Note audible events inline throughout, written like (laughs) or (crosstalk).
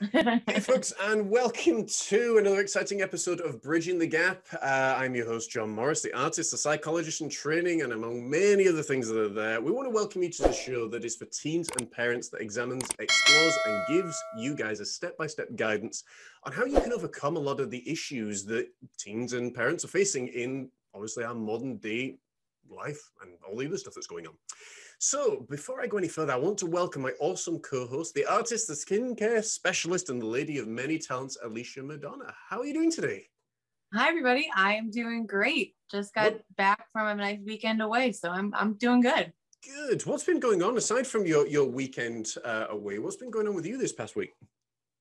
hey, (laughs) folks, and welcome to another exciting episode of Bridging the Gap. Uh, I'm your host, John Morris, the artist, the psychologist in training, and among many other things that are there, we want to welcome you to the show that is for teens and parents that examines, explores, and gives you guys a step by step guidance on how you can overcome a lot of the issues that teens and parents are facing in obviously our modern day life and all the other stuff that's going on. So, before I go any further, I want to welcome my awesome co host, the artist, the skincare specialist, and the lady of many talents, Alicia Madonna. How are you doing today? Hi, everybody. I am doing great. Just got what? back from a nice weekend away, so I'm, I'm doing good. Good. What's been going on aside from your, your weekend uh, away? What's been going on with you this past week?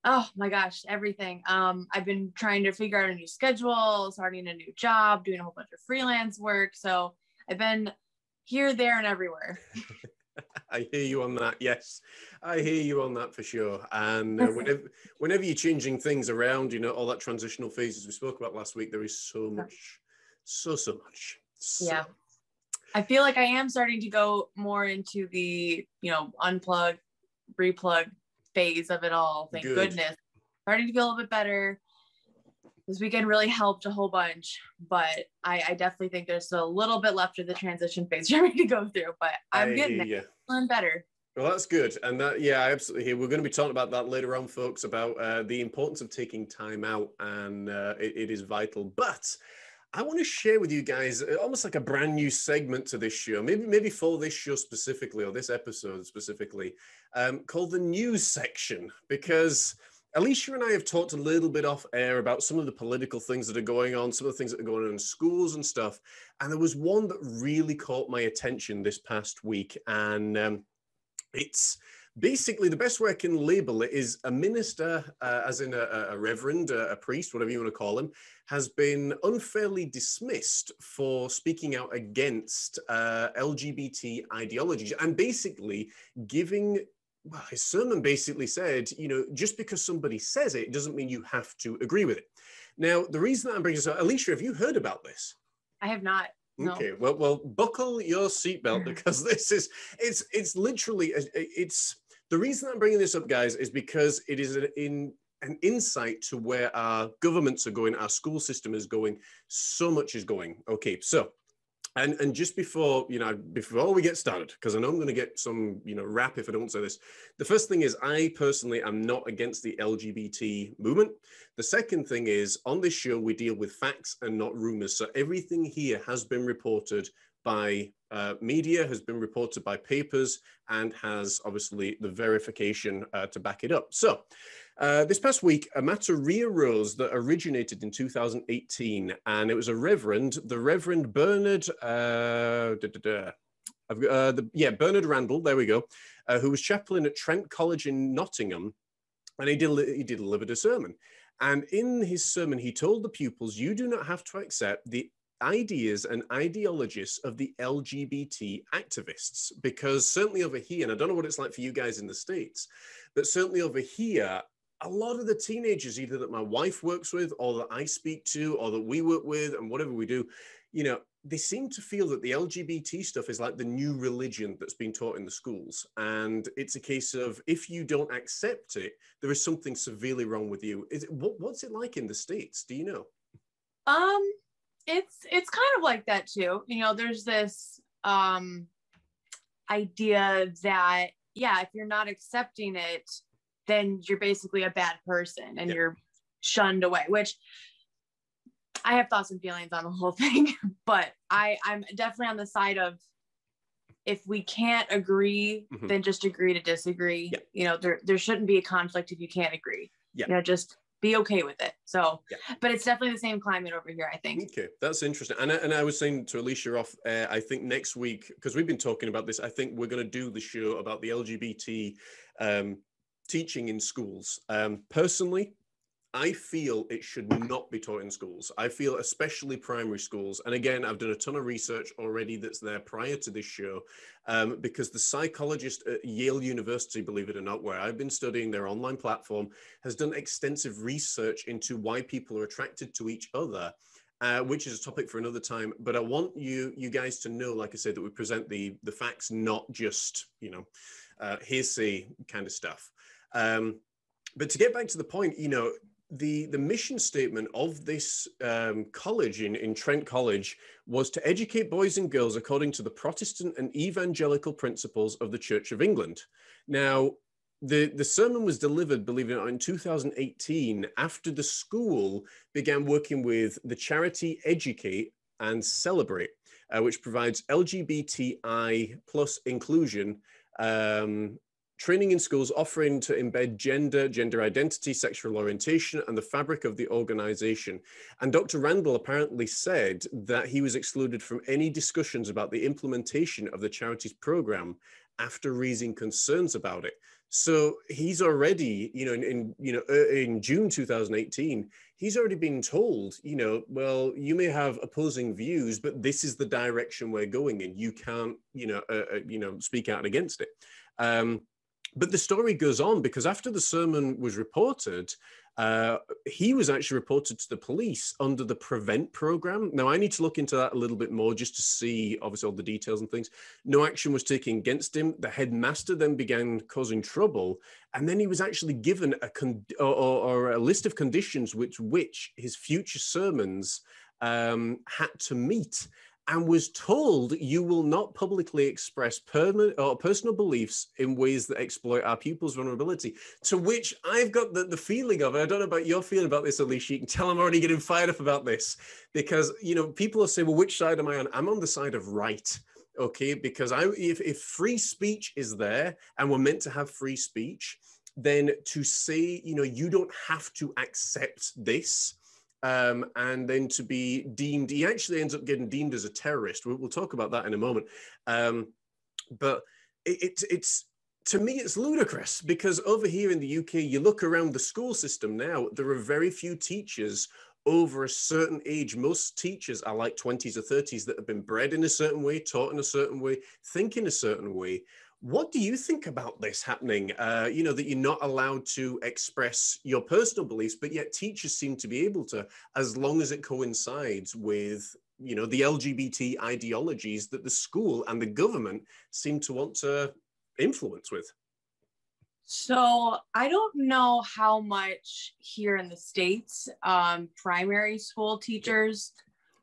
Oh my gosh, everything. Um, I've been trying to figure out a new schedule, starting a new job, doing a whole bunch of freelance work. So I've been here, there, and everywhere. (laughs) I hear you on that. Yes, I hear you on that for sure. And uh, (laughs) whenever, whenever you're changing things around, you know, all that transitional phases we spoke about last week, there is so much, so, so much. So. Yeah. I feel like I am starting to go more into the, you know, unplug, replug phase of it all. Thank Good. goodness. Starting to feel a little bit better this weekend really helped a whole bunch, but I, I definitely think there's a little bit left of the transition phase (laughs) for me to go through, but I'm I, getting. Feeling better. Well, that's good. And that, yeah, I absolutely hear. We're going to be talking about that later on, folks, about uh, the importance of taking time out, and uh, it, it is vital. But I want to share with you guys uh, almost like a brand new segment to this show, maybe maybe for this show specifically or this episode specifically, um, called the news section, because Alicia and I have talked a little bit off air about some of the political things that are going on, some of the things that are going on in schools and stuff. And there was one that really caught my attention this past week. And um, it's basically the best way I can label it is a minister, uh, as in a, a reverend, a, a, priest, whatever you want to call him, has been unfairly dismissed for speaking out against uh, LGBT ideologies and basically giving well, his sermon basically said, you know, just because somebody says it doesn't mean you have to agree with it. Now, the reason that I'm bringing this up, Alicia, have you heard about this? I have not. No. Okay, well, well, buckle your seatbelt because (laughs) this is it's it's literally uh, it's the reason I'm bringing this up, guys, is because it is an, in an insight to where our governments are going, our school system is going. So much is going. Okay, so and and just before you know before we get started because i know i'm going to get some you know rap if i don't say this the first thing is i personally am not against the lgbt movement. The second thing is on this show we deal with facts and not rumors. So everything here has been reported by uh, media has been reported by papers and has obviously the verification uh, to back it up so uh, this past week, a matter rearose that originated in 2018, and it was a reverend, the Reverend Bernard, da, da, da, the, yeah, Bernard Randall, there we go, uh, who was chaplain at Trent College in Nottingham, and he, did, he delivered a sermon. And in his sermon, he told the pupils, you do not have to accept the ideas and ideologies of the LGBT activists, because certainly over here, and I don't know what it's like for you guys in the States, but certainly over here, a lot of the teenagers, either that my wife works with or that I speak to or that we work with and whatever we do, you know, they seem to feel that the LGBT stuff is like the new religion that's been taught in the schools. And it's a case of if you don't accept it, there is something severely wrong with you. Is it, what, what's it like in the States? Do you know? Um, it's it's kind of like that too. You know, there's this um idea that yeah, if you're not accepting it, then you're basically a bad person and you're shunned away, which I have thoughts and feelings on the whole (laughs) thing, but I, I'm definitely on the side of if we can't agree, mm-hmm. then just agree to disagree. You know, there there shouldn't be a conflict if you can't agree. Yeah. You know, just be okay with it. So, yeah. but it's definitely the same climate over here, I think. Okay, that's interesting. And I, and I was saying to Alicia off, uh, I think next week because we've been talking about this. I think we're going to do the show about the LGBT um, teaching in schools. Um, personally, I feel it should not be taught in schools. I feel especially primary schools. And again, I've done a ton of research already that's there prior to this show, um, because the psychologist at Yale University, believe it or not, where I've been studying their online platform, has done extensive research into why people are attracted to each other. Uh, which is a topic for another time. But I want you you guys to know, like I said, that we present the the facts, not just you know uh, hearsay kind of stuff. Um, but to get back to the point, you know, the the mission statement of this um, college in, in Trent College was to educate boys and girls according to the Protestant and evangelical principles of the Church of England. Now, the the sermon was delivered, believe it or not, in 2018 after the school began working with the charity Educate and Celebrate, uh, which provides LGBTI plus inclusion um, training in schools offering to embed gender, gender identity, sexual orientation, and the fabric of the organization. And Dr. Randall apparently said that he was excluded from any discussions about the implementation of the charity's program after raising concerns about it. So he's already, you know, in, in you know uh, in June 2018, he's already been told, you know, well, you may have opposing views, but this is the direction we're going in. You can't, you know, uh, uh, you know, speak out against it. Um, but the story goes on because after the sermon was reported, uh, he was actually reported to the police under the prevent program. Now, I need to look into that a little bit more just to see, obviously, all the details and things. No action was taken against him. The headmaster then began causing trouble, and then he was actually given a con- or, or, a list of conditions which which his future sermons um, had to meet and was told you will not publicly express or personal beliefs in ways that exploit our pupils' vulnerability. To which I've got the, the feeling of, I don't know about your feeling about this, Alicia. You can tell I'm already getting fired up about this because you know people are saying, well, which side am I on? I'm on the side of right. Okay, because I if, if free speech is there and we're meant to have free speech, then to say, you know, you don't have to accept this um, and then to be deemed, he actually ends up getting deemed as a terrorist. We'll, we'll talk about that in a moment. Um, but it, it, it's, to me, it's ludicrous because over here in the UK, you look around the school system now, there are very few teachers over a certain age. Most teachers are like 20s or 30s that have been bred in a certain way, taught in a certain way, think in a certain way. What do you think about this happening? Uh, you know, that you're not allowed to express your personal beliefs, but yet teachers seem to be able to, as long as it coincides with, you know, the LGBT ideologies that the school and the government seem to want to influence with. So I don't know how much here in the States um, primary school teachers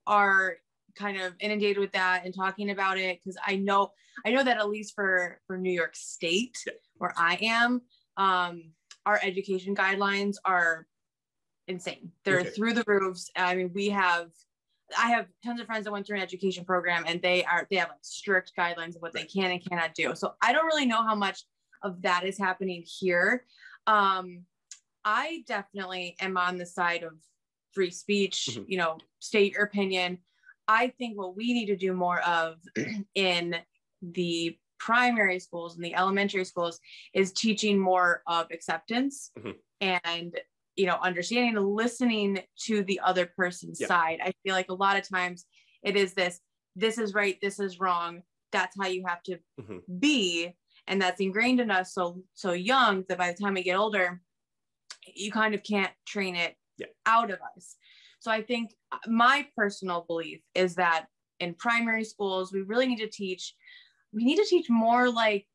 are kind of inundated with that and talking about it because I know I know that at least for for New York State yeah. where I am, um, our education guidelines are insane. They're okay. through the roofs. I mean, we have I have tons of friends that went through an education program and they are they have like strict guidelines of what right. they can and cannot do. So I don't really know how much of that is happening here. Um, I definitely am on the side of free speech, mm-hmm. you know, state your opinion. I think what we need to do more of (clears throat) in the primary schools and the elementary schools is teaching more of acceptance mm-hmm. and you know understanding and listening to the other person's yeah. side i feel like a lot of times it is this this is right this is wrong that's how you have to mm-hmm. be and that's ingrained in us so so young that by the time we get older you kind of can't train it yeah. out of us so I think uh, my personal belief is that in primary schools, we really need to teach, we need to teach more like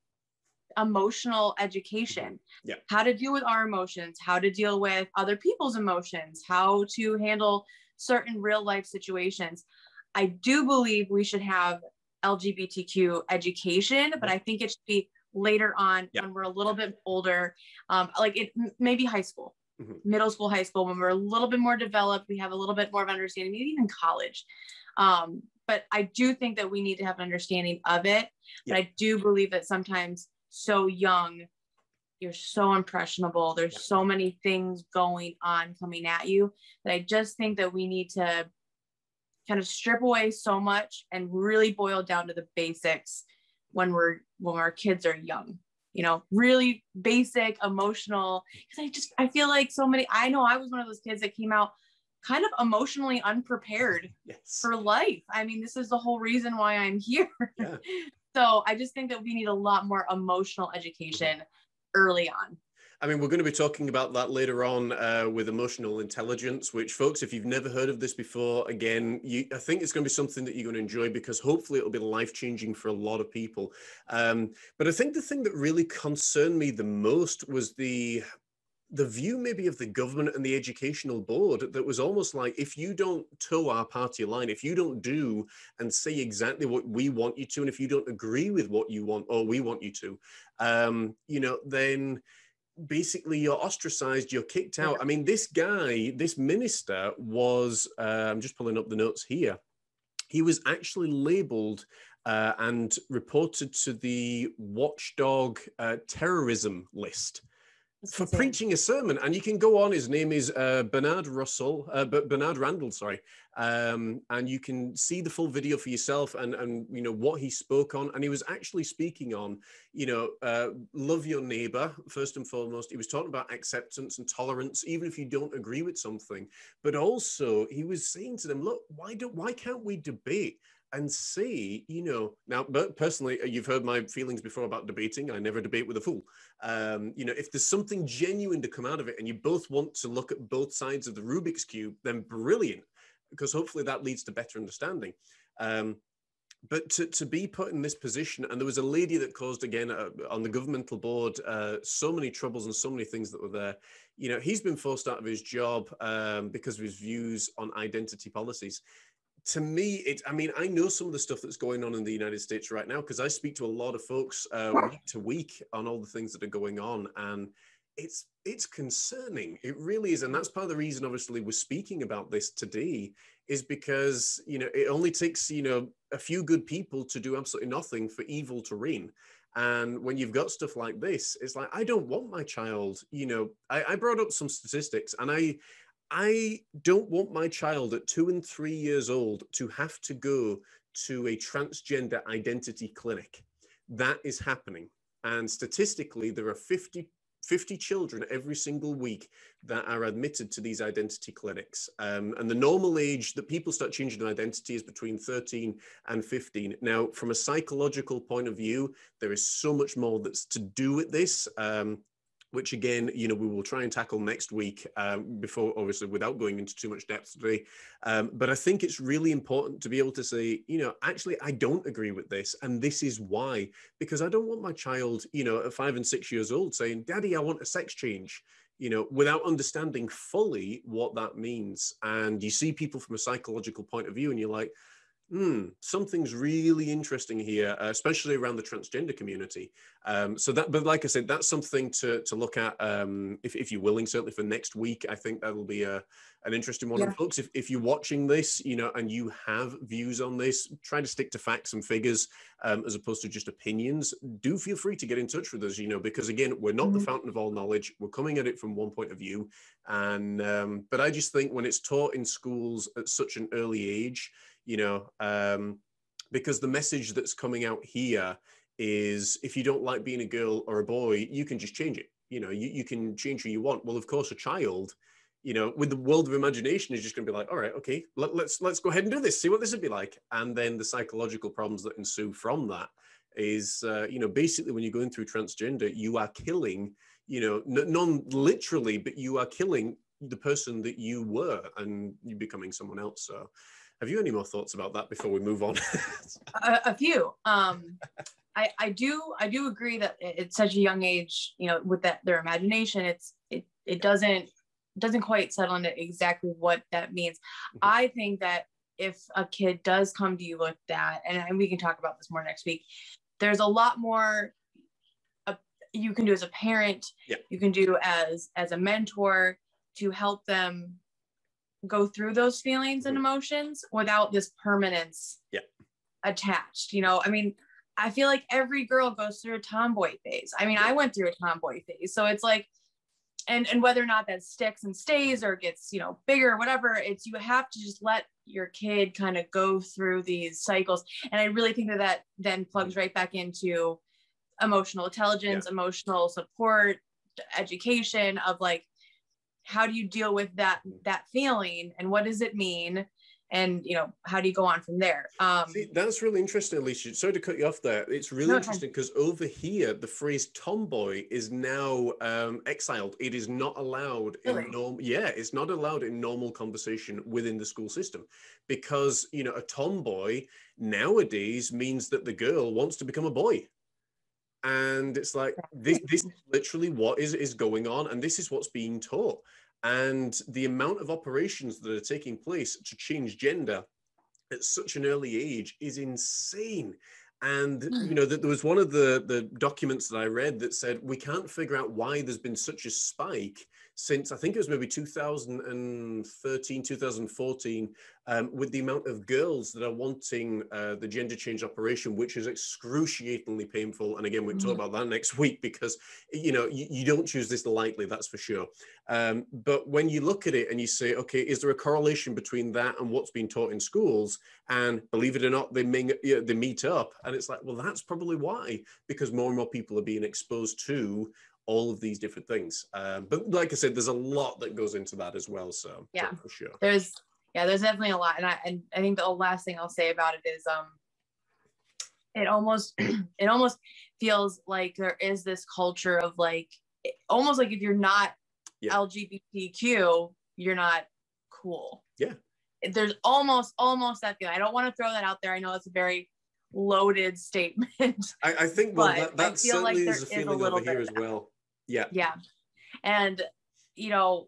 emotional education. Yeah. how to deal with our emotions how to deal with other people's emotions how to handle certain real life situations. I do believe we should have lgbtq education but i think it should be later on yeah. when we're a little bit older um, like it maybe high school mm-hmm. middle school, high school, when we're a little bit more developed, we have a little bit more of understanding, maybe even college. Um, but I do think that we need to have an understanding of it. Yeah. But I do believe that sometimes so young, you're so impressionable. There's yeah. so many things going on coming at you that I just think that we need to kind of strip away so much and really boil down to the basics when we're when our kids are young you know, really basic emotional. Because I just, I feel like so many, I know I was one of those kids that came out kind of emotionally unprepared yes. for life. I mean, this is the whole reason why I'm here. Yeah. (laughs) so I just think that we need a lot more emotional education early on. I mean, we're going to be talking about that later on uh, with emotional intelligence, which, folks, if you've never heard of this before, again, you, I think it's going to be something that you're going to enjoy because hopefully it'll be life changing for a lot of people. Um, but I think the thing that really concerned me the most was the the view maybe of the government and the educational board that was almost like if you don't toe our party line if you don't do and say exactly what we want you to and if you don't agree with what you want or we want you to um, you know then basically you're ostracized you're kicked out. I mean this guy this minister was uh, i'm just pulling up the notes here. He was actually labeled uh, and reported to the watchdog uh, terrorism list for preaching a sermon. And you can go on. His name is uh, Bernard Russell, uh, Bernard Randall, sorry. Um, and you can see the full video for yourself and and you know what he spoke on. And he was actually speaking on, you know, uh, love your neighbor first and foremost. He was talking about acceptance and tolerance, even if you don't agree with something. But also, he was saying to them, look, why don't why can't we debate? And see, you know, now, but personally, uh, you've heard my feelings before about debating. I never debate with a fool. Um, you know, if there's something genuine to come out of it and you both want to look at both sides of the Rubik's Cube, then brilliant, because hopefully that leads to better understanding. Um, but to, to be put in this position, and there was a lady that caused, again, uh, on the governmental board, uh, so many troubles and so many things that were there. You know, he's been forced out of his job um, because of his views on identity policies to me, it. I mean, I know some of the stuff that's going on in the United States right now because I speak to a lot of folks uh, week to week on all the things that are going on, and it's it's concerning. It really is, and that's part of the reason, obviously, we're speaking about this today, is because you know it only takes you know a few good people to do absolutely nothing for evil to reign. And when you've got stuff like this, it's like I don't want my child. You know, I, I brought up some statistics, and I I don't want my child at two and three years old to have to go to a transgender identity clinic. That is happening. And statistically, there are 50, 50 children every single week that are admitted to these identity clinics. Um, and the normal age that people start changing their identity is between 13 and 15. Now, from a psychological point of view, there is so much more that's to do with this. Um, which again, you know, we will try and tackle next week um, before, obviously, without going into too much depth today. Um, but I think it's really important to be able to say, you know, actually, I don't agree with this, and this is why, because I don't want my child, you know, at five and six years old saying, Daddy, I want a sex change you know, without understanding fully what that means. And you see people from a psychological point of view, and you're like, hmm, something's really interesting here, uh, especially around the transgender community. Um, so that, but like I said, that's something to to look at um, if, if you're willing. Certainly for next week, I think that'll be a an interesting one. Yeah. Folks, if, if you're watching this, you know, and you have views on this, try to stick to facts and figures um, as opposed to just opinions. Do feel free to get in touch with us, you know, because again, we're not mm-hmm. the fountain of all knowledge. We're coming at it from one point of view, and um, but I just think when it's taught in schools at such an early age you know, um, because the message that's coming out here is if you don't like being a girl or a boy, you can just change it. You know, you, you can change who you want. Well, of course, a child, you know, with the world of imagination is just going to be like, all right, okay, let, let's let's go ahead and do this, see what this would be like, and then the psychological problems that ensue from that is, uh, you know, basically when you're going through transgender, you are killing, you know, n- non literally, but you are killing the person that you were, and you're becoming someone else. So have you any more thoughts about that before we move on? (laughs) a, a, few. Um, I, I do I do agree that at such a young age, you know, with that their imagination, it's it it doesn't doesn't quite settle into exactly what that means. Mm-hmm. I think that if a kid does come to you with that, and, we can talk about this more next week, there's a lot more uh, you can do as a parent, yeah. you can do as as a mentor to help them go through those feelings and mm-hmm. emotions without this permanence yeah. attached. You know, I mean, I feel like every girl goes through a tomboy phase. I mean, I went through a tomboy phase. So it's like, and and whether or not that sticks and stays or gets, you know, bigger or whatever, it's you have to just let your kid kind of go through these cycles. And I really think that that then plugs right back into emotional intelligence, yeah. emotional support, education of like how do you deal with that that feeling and what does it mean? And you know how do you go on from there? Um See, that's really interesting alicia. Sorry to cut you off there. It's really no, interesting because over here the phrase tomboy is now um exiled. It is not allowed really? in normal yeah it's not allowed in normal conversation within the school system because you know a tomboy nowadays means that the girl wants to become a boy and it's like this, this is literally what is is going on and this is what's being taught. And the amount of operations that are taking place to change gender at such an early age is insane. And Hmm. you know that there was one of the the documents that i read that said we can't figure out why there's been such a spike since i think it was maybe 2013 2014 um, with the amount of girls that are wanting uh, the gender change operation which is excruciatingly painful. And again we'll talk Mhm. about that next week because you know you, you don't choose this lightly that's for sure. Um, but when you look at it and you say okay is there a correlation between that and what's being taught in schools? And believe it or not they ming, you know, they meet up. And it's like well that's probably why because more and more people are being exposed to all of these different things um, but like i said there's a lot that goes into that as well so Yeah. for sure there's yeah there's definitely a lot and i and i think the last thing i'll say about it is um it almost (clears throat) it almost feels like there is this culture of like almost like if you're not Yeah. lgbtq you're not cool Yeah. there's almost almost that feeling i don't want to throw that out there i know it's a very loaded statement. (laughs) I, I think well But that, I that feel like there is a is a feeling little over here as well. Yeah. Yeah. And you know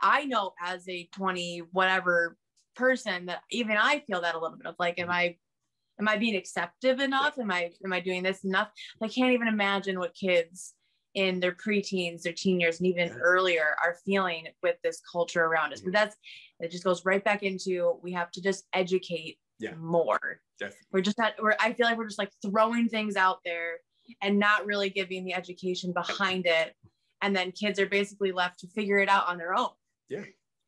i know as a 20 whatever person that even i feel that a little bit of like am Mm-hmm. i am i being acceptive enough? Am i am i doing this enough? I can't even imagine what kids in their preteens their teen years and even Yeah. earlier are feeling with this culture around us. But that's it just goes right back into we have to just educate Yeah. more definitely we're just not we're i feel like we're just like throwing things out there and not really giving the education behind it and then kids are basically left to figure it out on their own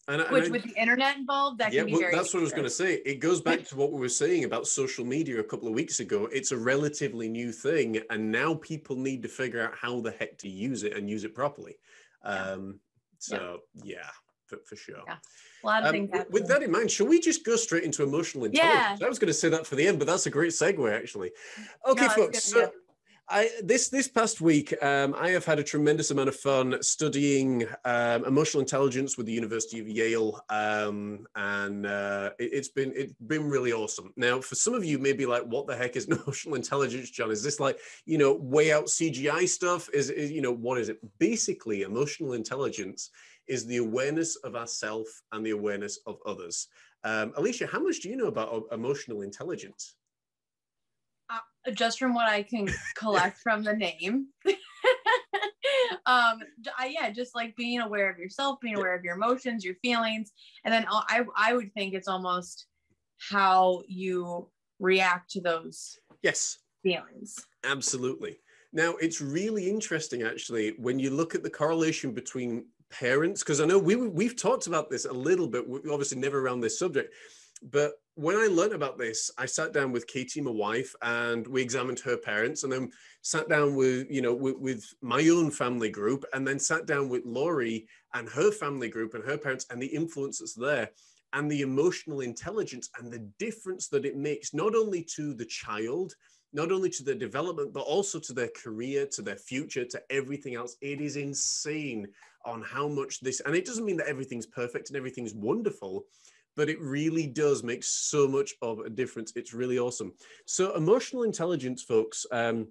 and, I- and which I- with the internet involved that yeah, can be well, very that's what I was going to say. It goes back to what we were saying about social media a couple of weeks ago. It's a relatively new thing, and now people need to figure out how the heck to use it and use it properly. Yeah. Um, so, yeah, for, for sure. Yeah. a lot of Um, things w- with that in mind, shall we just go straight into emotional intelligence? Yeah. I was going to say that for the end, but that's a great segue, actually. Okay, No, folks. So. I this this past week, um, I have had a tremendous amount of fun studying um, emotional intelligence with the University of Yale, um, and uh, it, has been it's been really awesome. Now, for some of you, maybe like, what the heck is (laughs) emotional intelligence, John? Is this like you know way out CGI stuff? Is, is you know what is it? Basically, emotional intelligence is the awareness of ourself and the awareness of others. Um, Alicia, how much do you know about o- emotional intelligence? just from what i can (laughs) collect from the name (laughs) um I, yeah just like being aware of yourself being aware of your emotions your feelings and then i i would think it's almost how you react to those Yes. feelings Absolutely. Now, it's really interesting actually when you look at the correlation between parents, because I know we, we've talked about this a little bit, we obviously never around this subject, but when I learned about this, I sat down with Katie, my wife, and we examined her parents and then sat down with, you know, with, with my own family group and then sat down with Laurie and her family group and her parents and the influence that's there and the emotional intelligence and the difference that it makes not only to the child, not only to their development, but also to their career, to their future, to everything else. It is insane on how much this, and it doesn't mean that everything's perfect and everything's wonderful, but it really does make so much of a difference. It's really awesome. So, emotional intelligence, folks, um,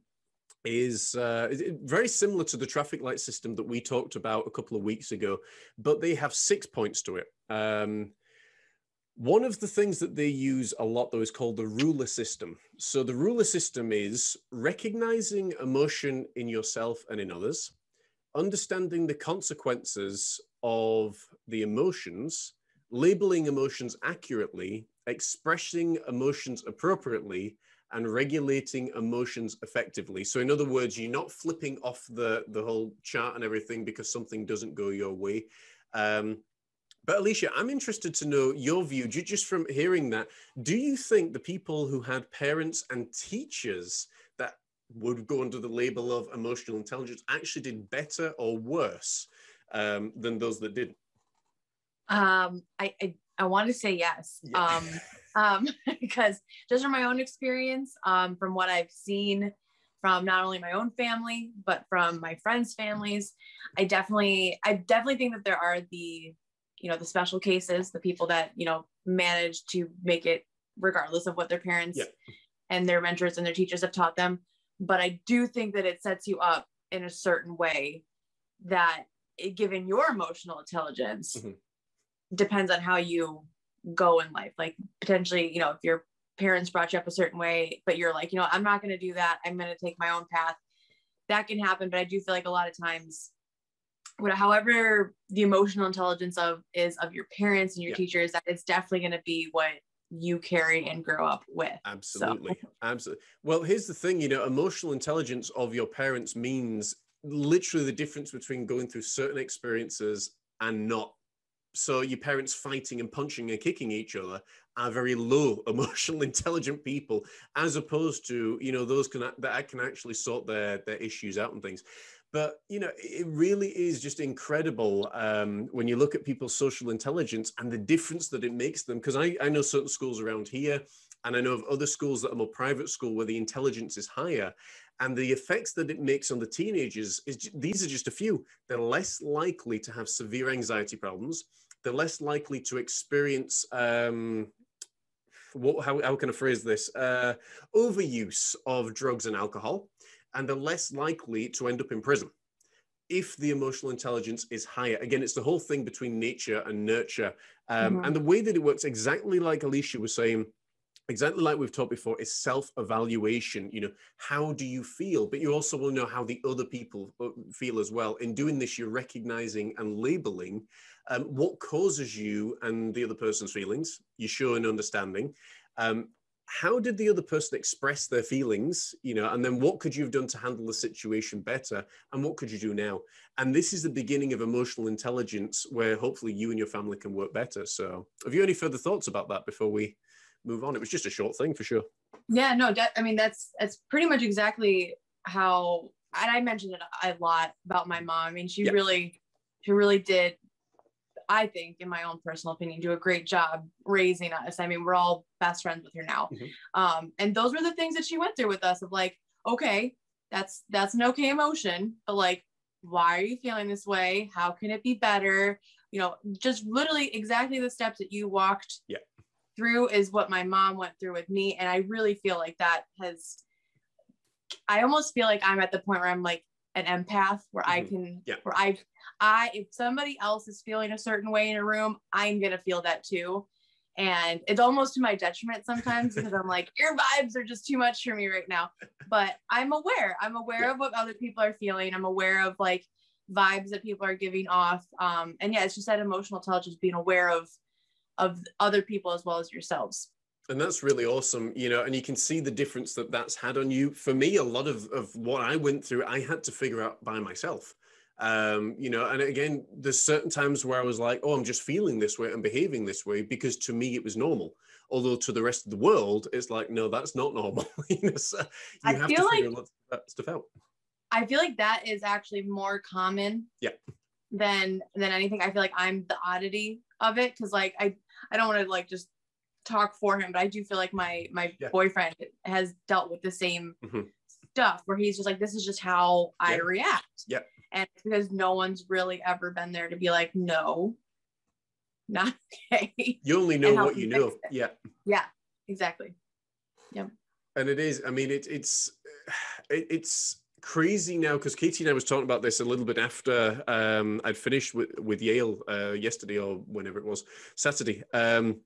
is uh, very similar to the traffic light system that we talked about a couple of weeks ago, but they have six points to it. Um, one of the things that they use a lot, though, is called the ruler system. So, the ruler system is recognizing emotion in yourself and in others, understanding the consequences of the emotions, labeling emotions accurately, expressing emotions appropriately, and regulating emotions effectively. So, in other words, you're not flipping off the, the whole chart and everything because something doesn't go your way. Um, but Alicia, I'm interested to know your view, just from hearing that. Do you think the people who had parents and teachers would go under the label of emotional intelligence actually did better or worse um, than those that didn't? um i i, I want to say yes Yeah. um um because just from my own experience um from what i've seen from not only my own family but from my friends families i definitely i definitely think that there are the you know the special cases the people that you know manage to make it regardless of what their parents Yeah. and their mentors and their teachers have taught them but I do think that it sets you up in a certain way that it, given your emotional intelligence Mhm. depends on how you go in life. Like potentially, you know, if your parents brought you up a certain way, but you're like, you know, I'm not going to do that. I'm going to take my own path. That can happen, but I do feel like a lot of times, what, however, the emotional intelligence of is of your parents and your Yeah. teachers, that it's definitely going to be what you carry and grow up with. Absolutely. Absolutely. Well, here's the thing, you know, emotional intelligence of your parents means literally the difference between going through certain experiences and not. So your parents fighting and punching and kicking each other are very low (laughs) emotional intelligent people, as opposed to, you know, those can that can actually sort their their issues out and things. But you know, it really is just incredible um, when you look at people's social intelligence and the difference that it makes them. Because I, I know certain schools around here, and I know of other schools that are more private school where the intelligence is higher, and the effects that it makes on the teenagers is these are just a few. They're less likely to have severe anxiety problems. They're less likely to experience um, what, how, how can I phrase this? Uh, overuse of drugs and alcohol, and they're less likely to end up in prison if the emotional intelligence is higher. Again, it's the whole thing between nature and nurture. Um, Mhm. And the way that it works, exactly like Alicia was saying, exactly like we've talked before, is self evaluation. You know, how do you feel? But you also will know how the other people uh, feel as well. In doing this, you're recognizing and labeling um, what causes you and the other person's feelings. You show an understanding. Um, how did the other person express their feelings you know and then what could you have done to handle the situation better and what could you do now and this is the beginning of emotional intelligence where hopefully you and your family can work better so have you any further thoughts about that before we move on it was just a short thing for sure Yeah, no, I mean that's that's pretty much exactly how and I mentioned it a lot about my mom. I mean, she Yeah. really she really did I think in my own personal opinion do a great job raising us. I mean, we're all best friends with her now. Mhm. Um and those were the things that she went through with us of like, okay, that's that's an okay emotion, but like why are you feeling this way? How can it be better? You know, just literally exactly the steps that you walked Yeah. through is what my mom went through with me. And I really feel like that has, I almost feel like I'm at the point where I'm like an empath where I Mhm. can, Yeah. where I, I, if somebody else is feeling a certain way in a room, I'm going to feel that too. And it's almost to my detriment sometimes (laughs) because I'm like, your vibes are just too much for me right now. But I'm aware. I'm aware Yeah. of what other people are feeling. I'm aware of like vibes that people are giving off. Um, and yeah, it's just that emotional intelligence, being aware of of other people as well as yourselves. And that's really awesome you know and you can see the difference that that's had on you. For me a lot of, of what i went through i had to figure out by myself. Um you know and again there's certain times where i was like oh i'm just feeling this way and behaving this way because to me it was normal. Although to the rest of the world it's like no that's not normal. (laughs) You know so you I have feel to figure like- that stuff out. I feel like that is actually more common Yeah. than than anything. I feel like I'm the oddity of it because like I I don't want to like just talk for him, but I do feel like my my Yeah. boyfriend has dealt with the same Mhm. stuff where he's just like this is just how I react. Yeah. And because no one's really ever been there to be like no, not okay. you only know what you know it. yeah yeah, exactly. Yep. And it is i mean it, it's (sighs) it, it's crazy now because katie and i was talking about this a little bit after um i'd finished with with yale uh yesterday or whenever it was saturday um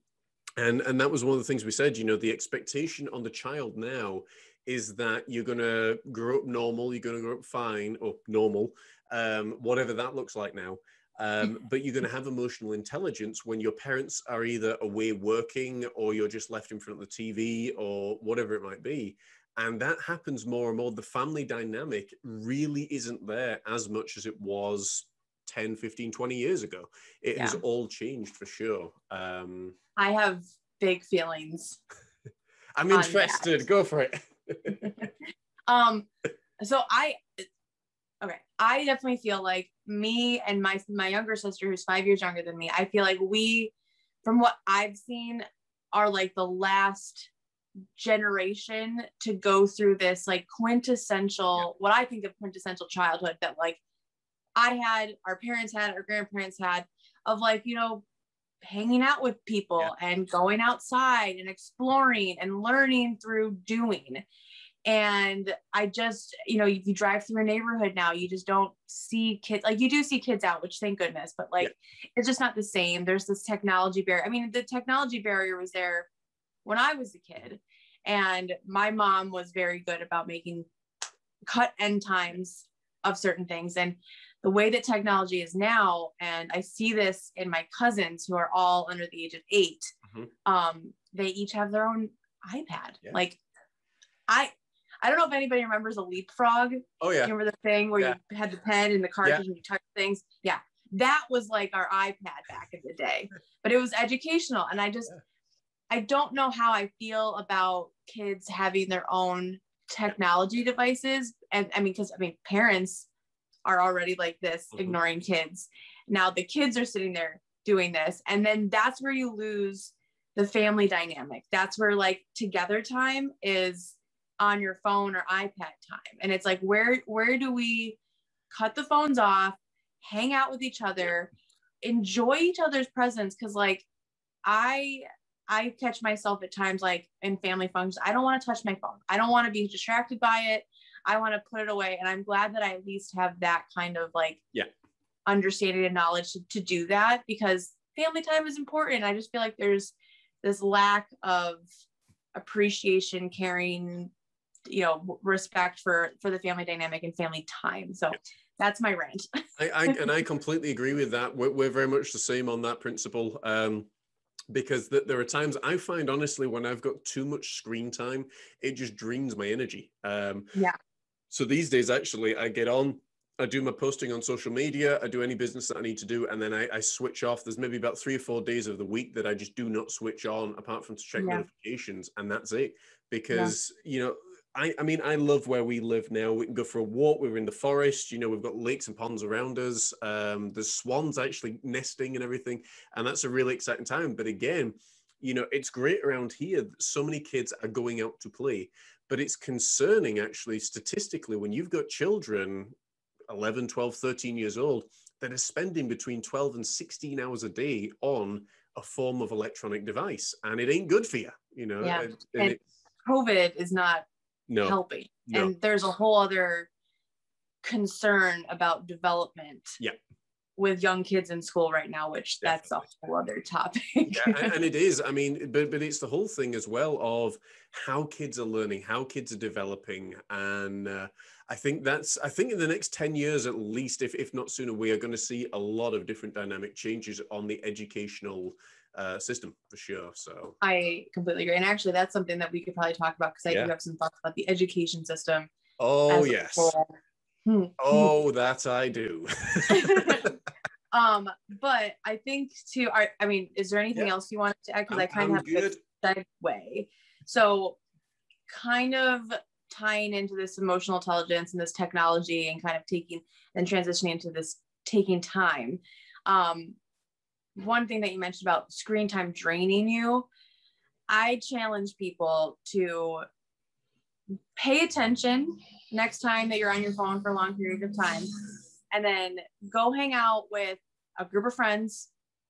and and that was one of the things we said you know the expectation on the child now is that you're going to grow up normal you're going to grow up fine or normal um whatever that looks like now um, (laughs) but you're going to have emotional intelligence when your parents are either away working or you're just left in front of the TV or whatever it might be. And that happens more and more. The family dynamic really isn't there as much as it was 10, 15, 20 years ago. It has all changed for sure. Um, I have big feelings (laughs) I'm interested. Go for it. (laughs) um so i okay i definitely feel like me and my my younger sister who's five years younger than me i feel like we from what i've seen are like the last generation to go through this like quintessential what i think of quintessential childhood that like i had our parents had our grandparents had of like you know hanging out with people and going outside and exploring and learning through doing And I just, you know, if you drive through a neighborhood now, you just don't see kids. Like you do see kids out, which thank goodness, but like yeah. it's just not the same. There's this technology barrier. I mean, the technology barrier was there when I was a kid. And my mom was very good about making cut end times of certain things. And the way that technology is now, and I see this in my cousins who are all under the age of 8 mm-hmm. um, they each have their own iPad. Yeah. Like I I don't know if anybody remembers a leapfrog. Oh yeah. remember the thing where yeah. you had the pen and the cartridge yeah. and you touch things? Yeah. That was like our iPad back in the day. (laughs) But it was educational. And I just I don't know how I feel about kids having their own technology devices. And I mean, because I mean, parents are already like this, mm-hmm. ignoring kids. Now the kids are sitting there doing this. And then that's where you lose the family dynamic. That's where like together time is on your phone or iPad time. And it's like where where do we cut the phones off, hang out with each other, enjoy each other's presence cuz like I I catch myself at times like in family functions, I don't want to touch my phone. I don't want to be distracted by it. I want to put it away and I'm glad that I at least have that kind of like yeah understanding and knowledge to, to do that because family time is important. I just feel like there's this lack of appreciation, caring, you know, respect for for the family dynamic and family time. So that's my rant. I, I, (laughs) and I completely agree with that. We're, we're very much the same on that principle. Um, because th- there are times I find honestly when I've got too much screen time, it just drains my energy. Um, yeah. So these days, actually, I get on I do my posting on social media. I do any business that I need to do, and then I, I, switch off. There's maybe about three or four days of the week that I just do not switch on, apart from to check yeah. notifications, and that's it. Because yeah. you know, I, I mean, I love where we live now. We can go for a walk. We're in the forest. You know, we've got lakes and ponds around us. Um, there's swans actually nesting and everything, and that's a really exciting time. But again, you know, it's great around here. So many kids are going out to play, but it's concerning actually statistically when you've got children 11, 12, 13 years old that are spending between 12 and 16 hours a day on a form of electronic device. And it ain't good for you, you know. Yeah. And, and, and COVID is not no, helping. No. And there's a whole other concern about development. Yeah with young kids in school right now, which Definitely. that's a whole other (laughs) topic. yeah, and, and, it is. I mean, but but it's the whole thing as well of how kids are learning, how kids are developing, and uh, I think that's. I think in the next ten years, at least, if if not sooner, we are going to see a lot of different dynamic changes on the educational. Uh, system for sure. So I completely agree, and actually, that's something that we could probably talk about because I yeah. do have some thoughts about the education system. Oh yes. Hmm. Oh, that I do. (laughs) (laughs) um, but I think too. I, I mean, is there anything yeah. else you wanted to add? Because I kind of have a segue. So, kind of tying into this emotional intelligence and this technology, and kind of taking and transitioning into this taking time. Um, one thing that you mentioned about screen time draining you, I challenge people to pay attention next time that you're on your phone for a long period of time and then go hang out with a group of friends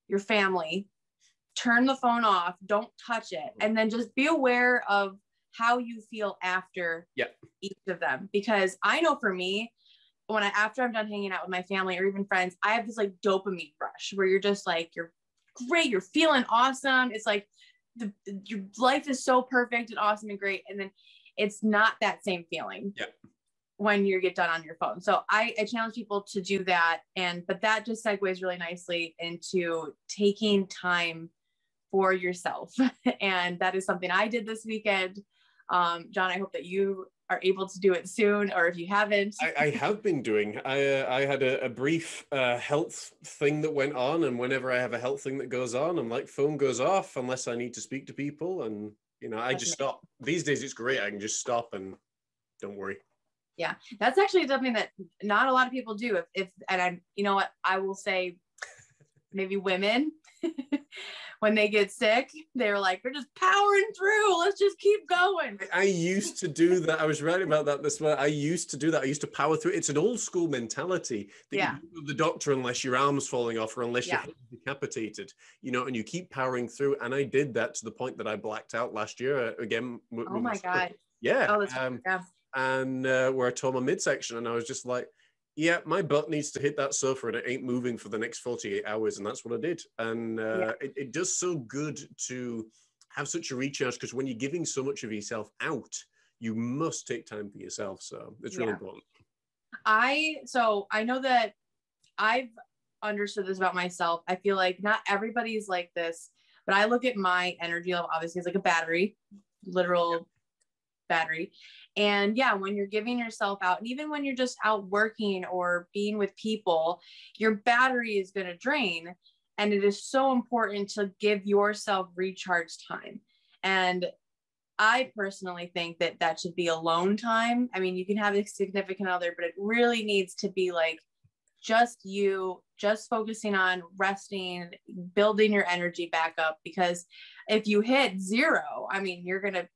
your family turn the phone off don't touch it and then just be aware of how you feel after yep. each of them because i know for me when i after i'm done hanging out with my family or even friends i have this like dopamine rush where you're just like you're great you're feeling awesome it's like the, your life is so perfect and awesome and great and then it's not that same feeling yeah. When you get done on your phone. So I, I challenge people to do that. And but that just segues really nicely into taking time for yourself. (laughs) and that is something I did this weekend. Um, John, I hope that you are able to do it soon, or if you haven't. I, I have been doing. I uh, I had a, a brief uh, health thing that went on, and whenever I have a health thing that goes on, I'm like, phone goes off unless I need to speak to people, and you know, I just stop. These days it's great. I can just stop and don't worry. Yeah, that's actually something that not a lot of people do. If, if and I, you know what, I will say, maybe women (laughs) when they get sick, they're like, we're just powering through. Let's just keep going. I used to do that. I was writing about that this morning. I used to do that. I used to power through. It's an old school mentality that yeah. you go to the doctor unless your arm's falling off or unless yeah. you're decapitated, you know, and you keep powering through. And I did that to the point that I blacked out last year. Uh, again, oh my God. Yeah. Oh, that's um, yeah. And uh, where I tore my midsection, and I was just like, yeah, my butt needs to hit that sofa and it ain't moving for the next 48 hours. And that's what I did. And uh, Yeah. it, it does so good to have such a recharge because when you're giving so much of yourself out, you must take time for yourself. So it's really Yeah. important. I so I know that I've understood this about myself. I feel like not everybody's like this, but I look at my energy level obviously as like a battery, literal battery. And yeah, when you're giving yourself out, and even when you're just out working or being with people, your battery is going to drain. And it is so important to give yourself recharge time. And I personally think that that should be alone time. I mean, you can have a significant other, but it really needs to be like just you, just focusing on resting, building your energy back up. Because if you hit zero, I mean, you're going to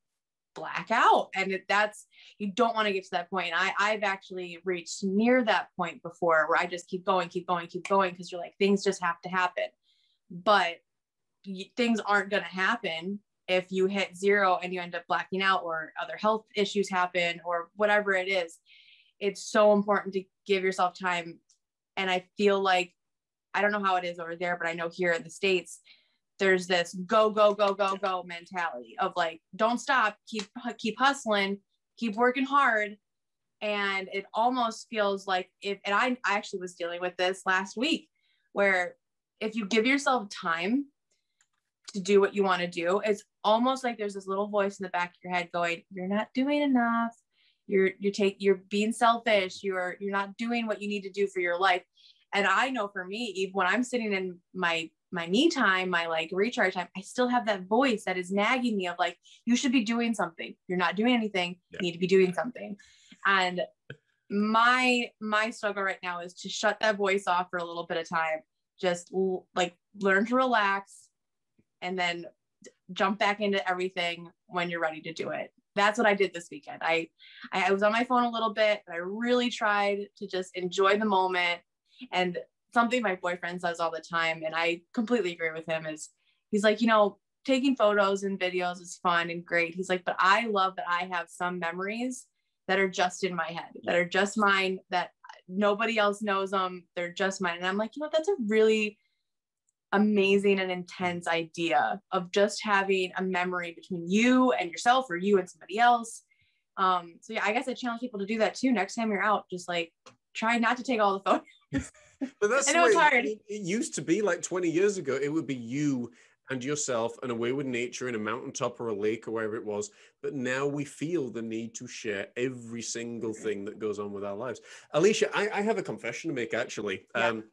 black out. And that's, you don't want to get to that point. I, I've actually reached near that point before where I just keep going, keep going, keep going, because you're like, things just have to happen. But things aren't going to happen if you hit zero and you end up blacking out or other health issues happen or whatever it is it's so important to give yourself time and i feel like i don't know how it is over there but i know here in the states there's this go go go go go mentality of like don't stop keep keep hustling keep working hard. And it almost feels like if and i, I actually was dealing with this last week where if you give yourself time to do what you want to do it's almost like there's this little voice in the back of your head going you're not doing enough. You're you're take you're being selfish. You're you're not doing what you need to do for your life. And i know for me even when i'm sitting in my my me time my like recharge time i still have that voice that is nagging me of like you should be doing something. You're not doing anything. Yeah. you need to be doing something. And my my struggle right now is to shut that voice off for a little bit of time just like learn to relax and then jump back into everything when you're ready to do it. That's what i did this weekend. I i was on my phone a little bit but i really tried to just enjoy the moment. And something my boyfriend says all the time and i completely agree with him is he's like you know taking photos and videos is fun and great. He's like but i love that i have some memories that are just in my head that are just mine that nobody else knows them they're just mine. And i'm like you know that's a really amazing and intense idea of just having a memory between you and yourself or you and somebody else. Um so yeah i guess i challenge people to do that too. Next time you're out just like try not to take all the photos (laughs) But that's I know it's hard. It, it used to be like 20 years ago. It would be you and yourself and away with nature in a mountaintop or a lake or wherever it was. But now we feel the need to share every single thing that goes on with our lives. Alicia, I, I have a confession to make actually. Yeah. Um,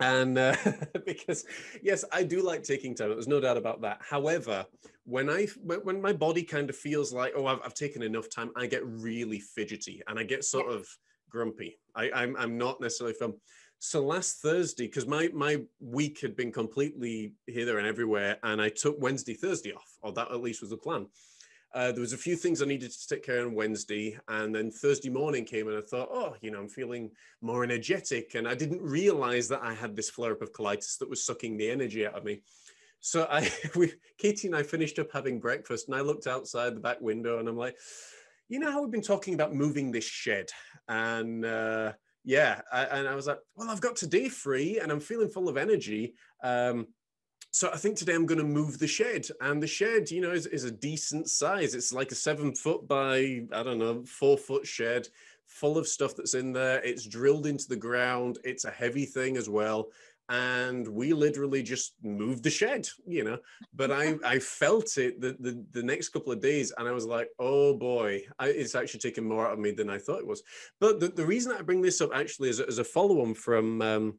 and uh, (laughs) because yes, I do like taking time. There's no doubt about that. However, when I when my body kind of feels like oh I've, I've taken enough time, I get really fidgety and I get sort of grumpy. I, I'm I'm not necessarily from. So last Thursday, because my my week had been completely here, there, and everywhere, and I took Wednesday, Thursday off, or that at least was the plan. Uh, there was a few things I needed to take care of on Wednesday, and then Thursday morning came, and I thought, oh, you know, I'm feeling more energetic, and I didn't realize that I had this flare up of colitis that was sucking the energy out of me. So I, (laughs) we, Katie and I finished up having breakfast, and I looked outside the back window, and I'm like, you know how we've been talking about moving this shed, and uh, yeah, I, and I was like, well, I've got today free, and I'm feeling full of energy. Um, so I think today I'm going to move the shed, and the shed, you know, is, is a decent size. It's like a seven foot by I don't know four foot shed, full of stuff that's in there. It's drilled into the ground. It's a heavy thing as well, and we literally just moved the shed, you know. But I (laughs) I felt it the the, the next couple of days, and I was like, oh boy, I, it's actually taken more out of me than I thought it was. But the, the reason I bring this up actually is as a follow on from. Um,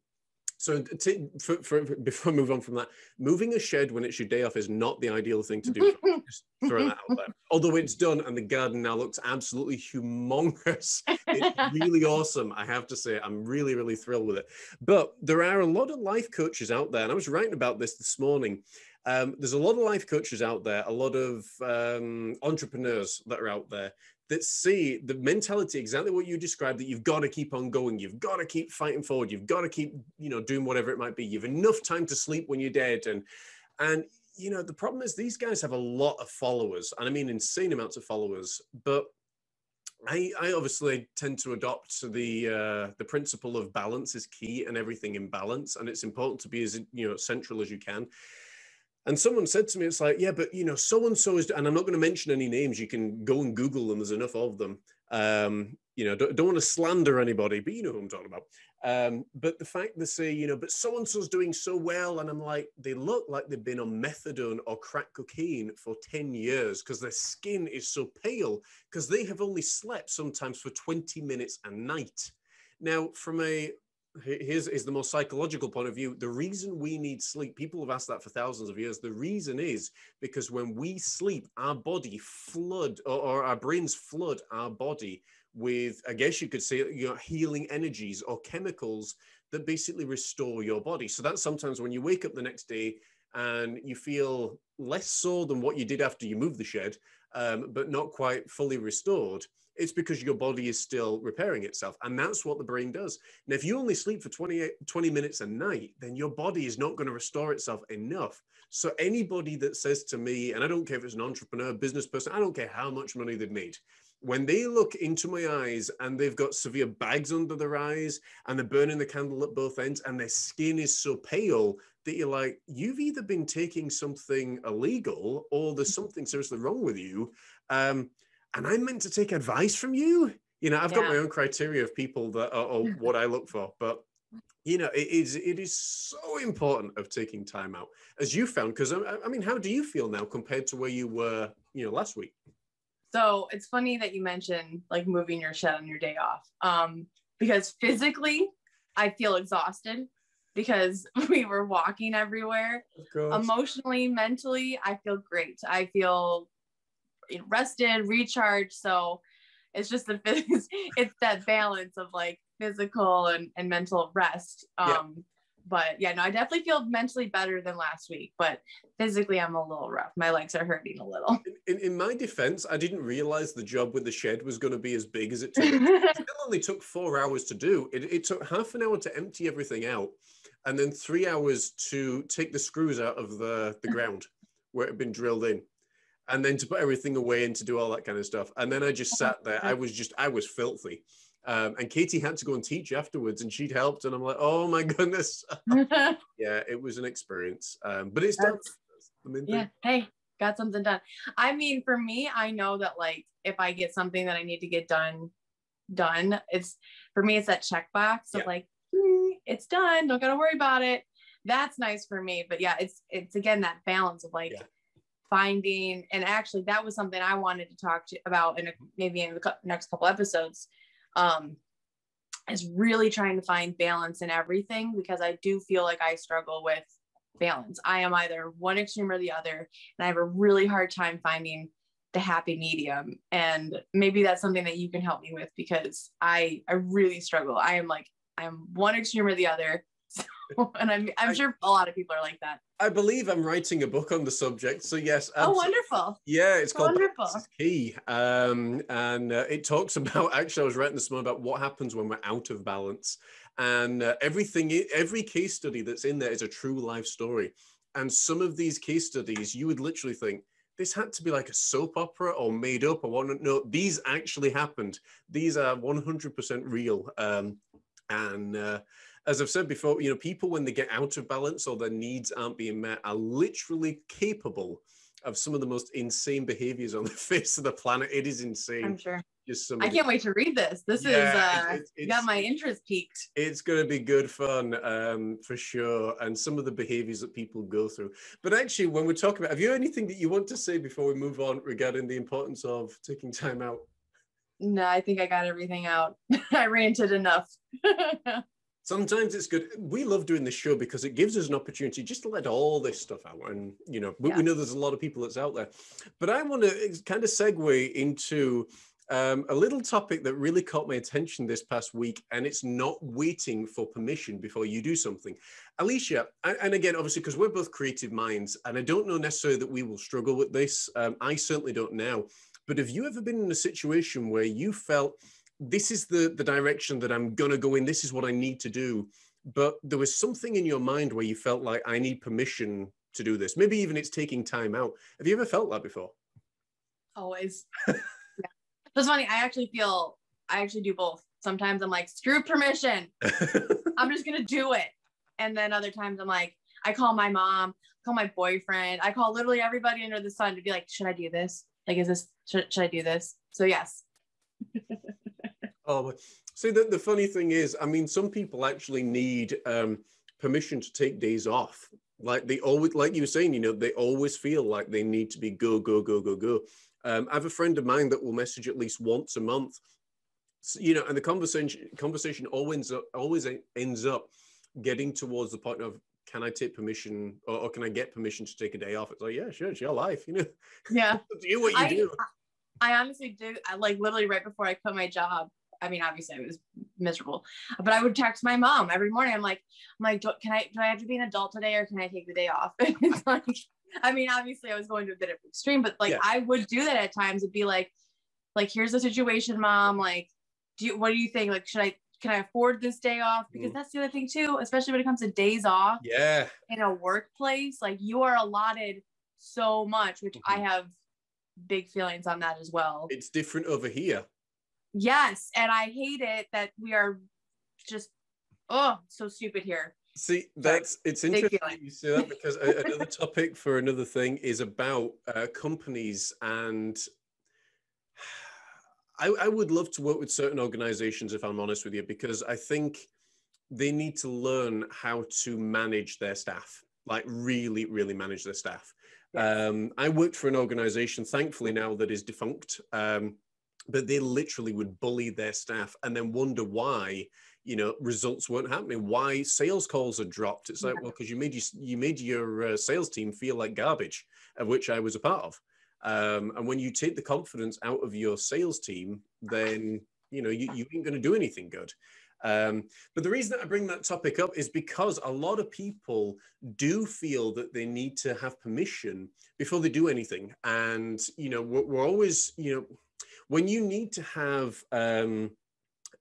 so to, for, for, before I move on from that, moving a shed when it's your day off is not the ideal thing to do. (laughs) Just throwing that out there. Although it's done and the garden now looks absolutely humongous. (laughs) It's really awesome. I have to say, I'm really, really thrilled with it. But there are a lot of life coaches out there, and I was writing about this this morning. Um, there's a lot of life coaches out there, a lot of um, entrepreneurs that are out there that see the mentality exactly what you described that you've got to keep on going you've got to keep fighting forward you've got to keep you know doing whatever it might be you've enough time to sleep when you're dead and and you know, the problem is these guys have a lot of followers, and I mean insane amounts of followers. But I, I obviously tend to adopt the uh, the principle of balance is key and everything in balance, and it's important to be as you know central as you can. And someone said to me, it's like, yeah, but you know, so and so is, and I'm not going to mention any names. You can go and Google them. There's enough of them. Um, you know, don't, don't want to slander anybody, but you know who I'm talking about. Um, but the fact they say, you know, but so and so's doing so well, and I'm like, they look like they've been on methadone or crack cocaine for 10 years because their skin is so pale because they have only slept sometimes for 20 minutes a night. Now, from a here's is the most psychological point of view. The reason we need sleep people have asked that for thousands of years. The reason is because when we sleep our body flood or, or our brains flood our body with i guess you could say you know healing energies or chemicals that basically restore your body. So that's sometimes when you wake up the next day and you feel less sore than what you did after you moved the shed um, but not quite fully restored it's because your body is still repairing itself. And that's what the brain does. Now, if you only sleep for 20, 20 minutes a night, then your body is not going to restore itself enough. So, anybody that says to me, and I don't care if it's an entrepreneur, business person, I don't care how much money they've made, when they look into my eyes and they've got severe bags under their eyes and they're burning the candle at both ends and their skin is so pale that you're like, you've either been taking something illegal or there's something seriously wrong with you. Um, and I'm meant to take advice from you. You know, I've yeah. got my own criteria of people that are, are (laughs) what I look for, but you know, it is it is so important of taking time out, as you found. Because I, I mean, how do you feel now compared to where you were, you know, last week? So it's funny that you mentioned like moving your shed on your day off, um, because physically I feel exhausted because (laughs) we were walking everywhere. Emotionally, mentally, I feel great. I feel rested, recharged. So it's just the (laughs) it's that balance of like physical and, and mental rest. Um, yeah. But yeah, no, I definitely feel mentally better than last week, but physically I'm a little rough. My legs are hurting a little. In, in my defense, I didn't realize the job with the shed was going to be as big as it took. (laughs) it still only took four hours to do. It, it took half an hour to empty everything out and then three hours to take the screws out of the, the ground where it had been drilled in and then to put everything away and to do all that kind of stuff. And then I just oh, sat there. I was just, I was filthy. Um, and Katie had to go and teach afterwards, and she'd helped. And I'm like, oh my (laughs) goodness, (laughs) yeah, it was an experience. Um, but it's done. yeah, hey, got something done. I mean, for me, I know that like if I get something that I need to get done, done, it's for me, it's that checkbox of yeah. like, mm, it's done. Don't gotta worry about it. That's nice for me. But yeah, it's it's again that balance of like. Yeah finding and actually that was something i wanted to talk to about in a, maybe in the next couple episodes um is really trying to find balance in everything because i do feel like i struggle with balance. I am either one extreme or the other and i have a really hard time finding the happy medium. And maybe that's something that you can help me with because i i really struggle. I am like i'm one extreme or the other (laughs) and I'm I'm sure a lot of people are like that. I believe I'm writing a book on the subject. So yes. Oh, wonderful. Yeah, it's called wonderful. Key, um, and uh, it talks (laughs) about. Actually, I was writing this morning about what happens when we're out of balance, and uh, everything, every case study that's in there is a true life story. And some of these case studies, you would literally think this had to be like a soap opera or made up or whatnot. No, these actually happened. These are 100% real. Um, and uh, as I've said before, you know, people when they get out of balance or their needs aren't being met are literally capable of some of the most insane behaviors on (laughs) the face of the planet. It is insane. I'm sure. Just some I can't wait to read this. This yeah, is uh, got my interest piqued. It's going to be good fun um, for sure, and some of the behaviors that people go through. But actually, when we're talking about, have you anything that you want to say before we move on regarding the importance of taking time out? No, I think I got everything out. (laughs) I ranted enough. (laughs) sometimes it's good. We love doing this show because it gives us an opportunity just to let all this stuff out. And, you know, we, yeah. we know there's a lot of people that's out there. But I want to kind of segue into um, a little topic that really caught my attention this past week, and it's not waiting for permission before you do something. Alicia, and again, obviously, because we're both creative minds, and I don't know necessarily that we will struggle with this. Um, I certainly don't now. But have you ever been in a situation where you felt this is the the direction that I'm gonna go in. This is what I need to do. But there was something in your mind where you felt like I need permission to do this. Maybe even it's taking time out. Have you ever felt that before? Always. (laughs) yeah. It's funny. I actually feel I actually do both. Sometimes I'm like, screw permission. (laughs) I'm just gonna do it. And then other times I'm like, I call my mom, call my boyfriend, I call literally everybody under the sun to be like, should I do this? Like, is this should, should I do this? So yes. (laughs) oh, see, the, the funny thing is, I mean, some people actually need um, permission to take days off. Like they always, like you were saying, you know, they always feel like they need to be go, go, go, go, go. Um, I have a friend of mine that will message at least once a month, so, you know, and the conversation conversation always always ends up getting towards the point of can I take permission or, or, can I get permission to take a day off? It's like, yeah, sure, it's your life, you know. Yeah. (laughs) do what you I, do. I honestly do. I, like literally right before I quit my job. I mean, obviously I was miserable, but I would text my mom every morning. I'm like, I'm like, do, can I, do I have to be an adult today or can I take the day off? (laughs) it's like, I mean, obviously I was going to a bit of extreme, but like, yeah. I would do that at times. It'd be like, like, here's the situation, mom. Like, do you, what do you think? Like, should I, can I afford this day off? Because mm. that's the other thing too, especially when it comes to days off. Yeah. In a workplace, like you are allotted so much, which mm-hmm. I have big feelings on that as well. It's different over here. Yes, and I hate it that we are just oh so stupid here. See, that's it's interesting you say that (laughs) because another topic for another thing is about uh, companies and (sighs) I, I would love to work with certain organizations, if I'm honest with you, because I think they need to learn how to manage their staff, like really, really manage their staff. Um, I worked for an organization, thankfully now that is defunct, um, but they literally would bully their staff and then wonder why you know results weren't happening why sales calls are dropped it's like well because you made you, you made your uh, sales team feel like garbage of which i was a part of um, and when you take the confidence out of your sales team, then you know you, you ain't going to do anything good. Um, but the reason that I bring that topic up is because a lot of people do feel that they need to have permission before they do anything. And, you know, we're, we're always, you know, when you need to have um,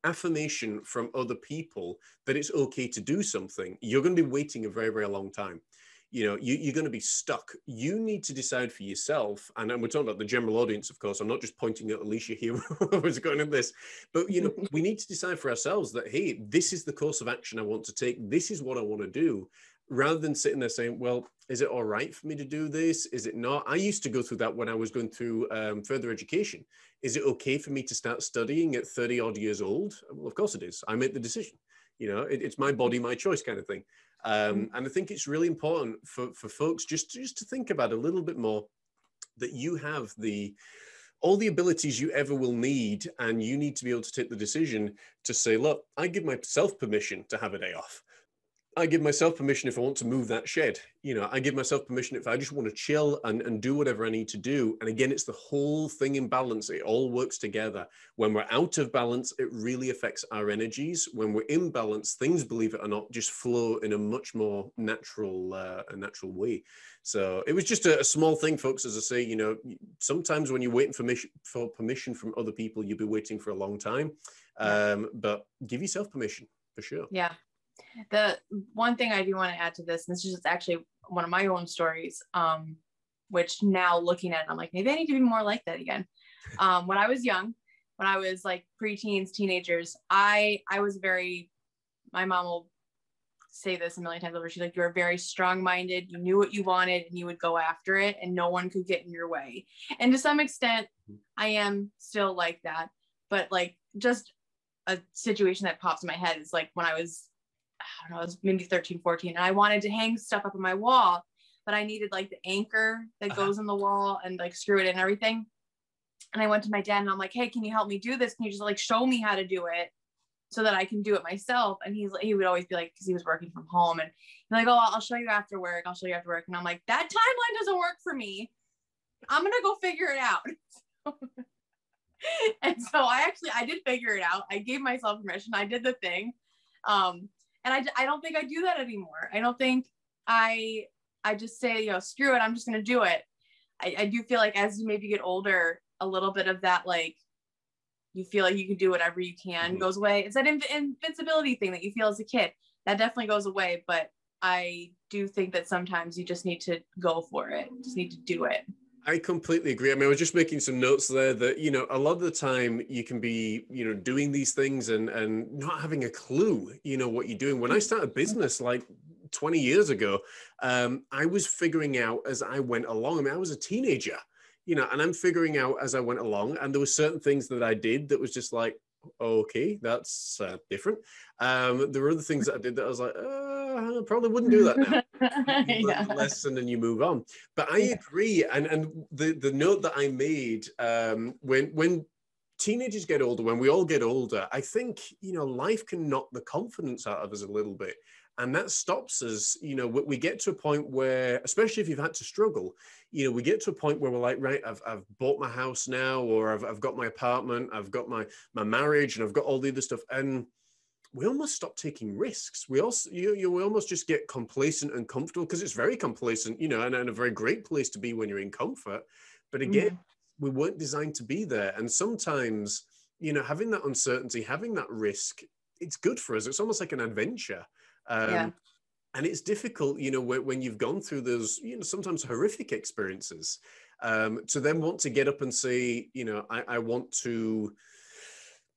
affirmation from other people that it's okay to do something, you're going to be waiting a very, very long time. You know you, you're going to be stuck. You need to decide for yourself and, and we're talking about the general audience of course i'm not just pointing at alicia here (laughs) who's going in this but you know (laughs) we need to decide for ourselves that hey this is the course of action i want to take this is what i want to do rather than sitting there saying well is it all right for me to do this? Is it not? I used to go through that when i was going through um, further education. Is it okay for me to start studying at 30 odd years old? Well of course it is. I made the decision. You know it, it's my body my choice kind of thing. Um, mm. and I think it's really important for, for folks just just to think about a little bit more that you have the all the abilities you ever will need, and you need to be able to take the decision to say, look, I give myself permission to have a day off. I give myself permission if I want to move that shed. You know, I give myself permission if I just want to chill and, and do whatever I need to do. And again, it's the whole thing in balance. It all works together. When we're out of balance, it really affects our energies. When we're in balance, things, believe it or not, just flow in a much more natural, uh, a natural way. So it was just a, a, small thing, folks. As I say, you know, sometimes when you're waiting for, mission, for permission from other people, you'll be waiting for a long time. Um, but give yourself permission for sure. Yeah, the one thing I do want to add to this, and this is just actually one of my own stories, um, which now looking at it, I'm like, maybe I need to be more like that again. (laughs) Um, when I was young, when I was like preteens, teenagers, I I was very. My mom will say this a million times over. She's like, you were very strong-minded. You knew what you wanted, and you would go after it, and no one could get in your way. And to some extent, I am still like that. But like, just a situation that pops in my head is like when I was I don't know, I was maybe 13, 14, and I wanted to hang stuff up on my wall, but I needed like the anchor that uh-huh. goes in the wall and like screw it in and everything. And I went to my dad and I'm like, hey, can you help me do this? Can you just like show me how to do it so that I can do it myself? And he's he would always be like, because he was working from home, and he's like, oh, I'll show you after work. I'll show you after work. And I'm like, that timeline doesn't work for me. I'm gonna go figure it out. (laughs) and so I actually I did figure it out. I gave myself permission. I did the thing. Um, and I, I don't think I do that anymore. I don't think I I just say you know screw it I'm just gonna do it. I, I do feel like as you maybe get older, a little bit of that like you feel like you can do whatever you can mm-hmm. goes away. It's that inv- invincibility thing that you feel as a kid that definitely goes away. But I do think that sometimes you just need to go for it. Just need to do it. I completely agree. I mean, I was just making some notes there that you know a lot of the time you can be you know doing these things and and not having a clue you know what you're doing. When I started business like 20 years ago, um, I was figuring out as I went along. I mean, I was a teenager, you know, and I'm figuring out as I went along. And there were certain things that I did that was just like, okay, that's uh, different. Um, there were other things that I did that I was like, uh, I probably wouldn't do that now. (laughs) yeah. Lesson and you move on. But I agree, and and the the note that I made um, when when teenagers get older, when we all get older, I think you know life can knock the confidence out of us a little bit. And that stops us, you know, we get to a point where, especially if you've had to struggle, you know, we get to a point where we're like, right, I've, I've bought my house now, or I've, I've got my apartment, I've got my, my marriage, and I've got all the other stuff. And we almost stop taking risks. We also, you, you we almost just get complacent and comfortable because it's very complacent, you know, and, and, a very great place to be when you're in comfort. But again, mm-hmm. we weren't designed to be there. And sometimes, you know, having that uncertainty, having that risk, it's good for us. It's almost like an adventure. Um, yeah and it's difficult you know when, you've gone through those you know sometimes horrific experiences um, to then want to get up and say you know I, I, want to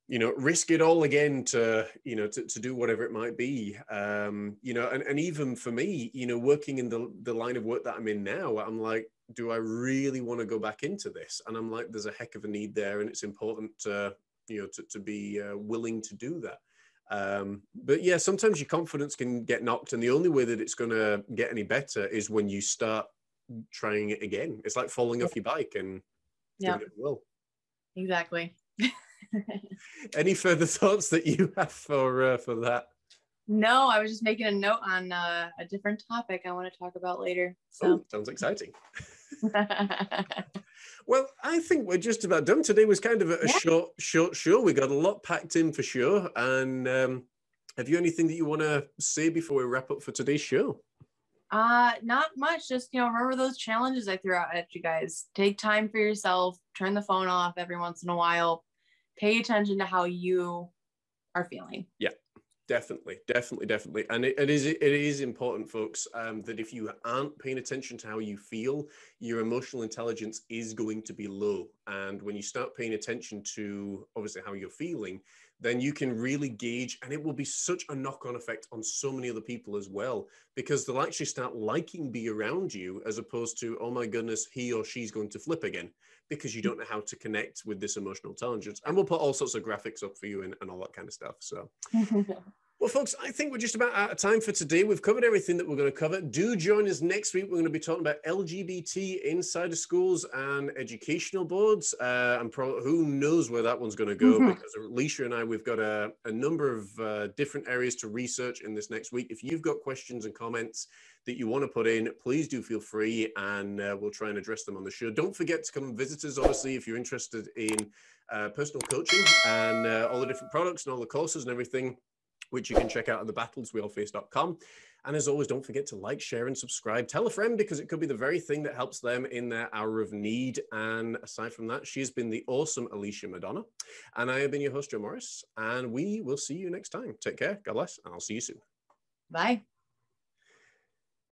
you know risk it all again to you know to, to do whatever it might be. Um, you know and, and even for me you know working in the, the line of work that i'm in now i'm like do i really want to go back into this? And i'm like there's a heck of a need there and it's important to you know to, to be uh, willing to do that um, but yeah, sometimes your confidence can get knocked, and the only way that it's going to get any better is when you start trying it again. It's like falling off your bike and yeah, it will. exactly. (laughs) any further thoughts that you have for uh, for that? No, I was just making a note on uh, a different topic I want to talk about later. So oh, sounds exciting. (laughs) (laughs) well, I think we're just about done. Today was kind of a, a yeah. short, short show. We got a lot packed in for sure. And um, have you anything that you want to say before we wrap up for today's show? Uh, not much. Just you know, remember those challenges I threw out at you guys. Take time for yourself. Turn the phone off every once in a while. Pay attention to how you are feeling. Yeah, Definitely, definitely, definitely, and it, it is it is important, folks, um, that if you aren't paying attention to how you feel, your emotional intelligence is going to be low. And when you start paying attention to obviously how you're feeling, then you can really gauge, and it will be such a knock-on effect on so many other people as well, because they'll actually start liking be around you as opposed to, oh my goodness, he or she's going to flip again because you don't know how to connect with this emotional intelligence. And we'll put all sorts of graphics up for you and, and all that kind of stuff. So (laughs) Well, folks, I think we're just about out of time for today. We've covered everything that we're going to cover. Do join us next week. We're going to be talking about LGBT inside of schools and educational boards. Uh, and pro- who knows where that one's going to go mm-hmm. because Alicia and I, we've got a, a number of uh, different areas to research in this next week. If you've got questions and comments that you want to put in, please do feel free and uh, we'll try and address them on the show. Don't forget to come visit us, obviously, if you're interested in uh, personal coaching and uh, all the different products and all the courses and everything which you can check out at thebattlesweallface.com. And as always, don't forget to like, share, and subscribe. Tell a friend because it could be the very thing that helps them in their hour of need. And aside from that, she's been the awesome Alicia Madonna. And I have been your host, John Morris. And we will see you next time. Take care. God bless. And I'll see you soon. Bye.